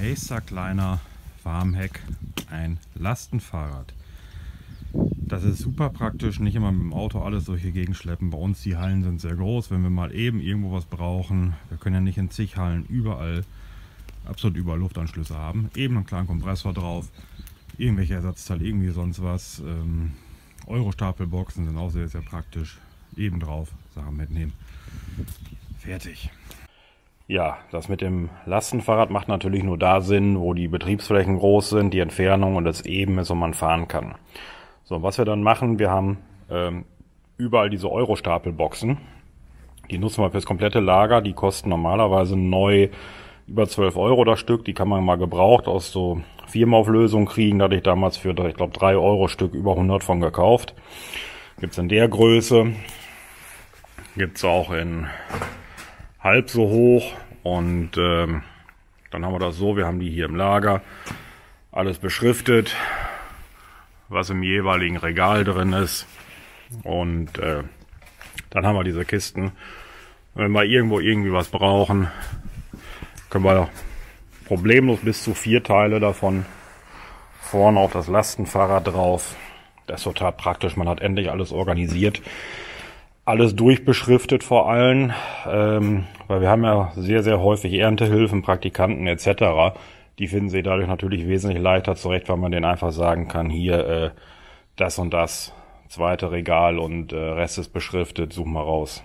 Nächster kleiner Farmhack, ein Lastenfahrrad. Das ist super praktisch, nicht immer mit dem Auto alles solche Gegenschleppen. Bei uns die Hallen sind sehr groß, wenn wir mal eben irgendwo was brauchen. Wir können ja nicht in zig Hallen überall, absolut überall Luftanschlüsse haben. Eben einen kleinen Kompressor drauf, irgendwelche Ersatzteile, irgendwie sonst was. Ähm, Euro-Stapelboxen sind auch sehr, sehr praktisch. Eben drauf, Sachen mitnehmen. Fertig. Ja, das mit dem Lastenfahrrad macht natürlich nur da Sinn, wo die Betriebsflächen groß sind, die Entfernung und es eben ist und man fahren kann. So, was wir dann machen, wir haben ähm, überall diese Euro-Stapelboxen. Die nutzen wir fürs komplette Lager. Die kosten normalerweise neu über 12 Euro das Stück. Die kann man mal gebraucht aus so Firmenauflösung kriegen. Da hatte ich damals für, ich glaube, 3 Euro Stück über 100 von gekauft. Gibt's in der Größe. Gibt's auch in halb so hoch. Und ähm, dann haben wir das so, wir haben die hier im Lager. Alles beschriftet, was im jeweiligen Regal drin ist. Und äh, dann haben wir diese Kisten. Wenn wir irgendwo irgendwie was brauchen, können wir problemlos bis zu vier Teile davon vorne auf das Lastenfahrrad drauf. Das ist total praktisch. Man hat endlich alles organisiert alles durchbeschriftet vor allem, ähm, weil wir haben ja sehr, sehr häufig Erntehilfen, Praktikanten etc. Die finden sich dadurch natürlich wesentlich leichter zurecht, weil man denen einfach sagen kann, hier äh, das und das, zweite Regal und äh, Rest ist beschriftet, such mal raus.